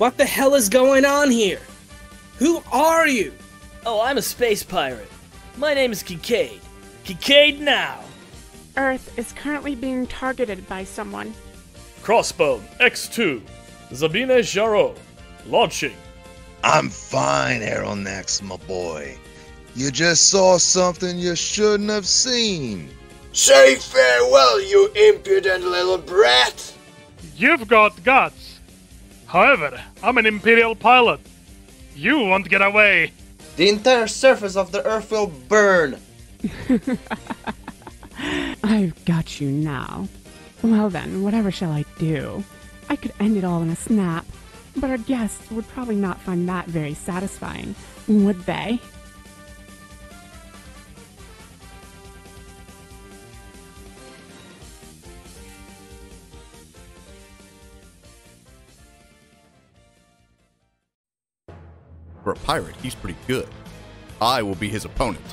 What the hell is going on here? Who are you? Oh, I'm a space pirate. My name is Kincaid. Kincaid Nau! Earth is currently being targeted by someone. Crossbone X2, Zabine Chareaux, launching. I'm fine, Arronax, my boy. You just saw something you shouldn't have seen. Say farewell, you impudent little brat! You've got guts. However, I'm an Imperial pilot. You won't get away. The entire surface of the Earth will burn. I've got you now. Well then, whatever shall I do? I could end it all in a snap, but our guests would probably not find that very satisfying, would they? For a pirate, he's pretty good. I will be his opponent.